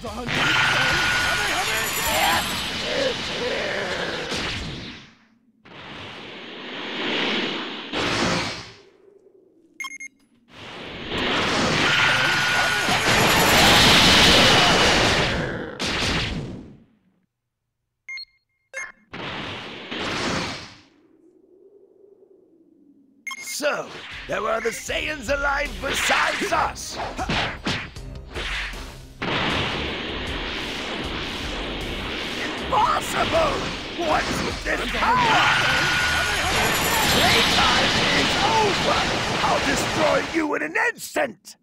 times a hundred. So, there were the Saiyans alive besides us. Impossible! What's this power? Playtime is over! I'll destroy you in an instant!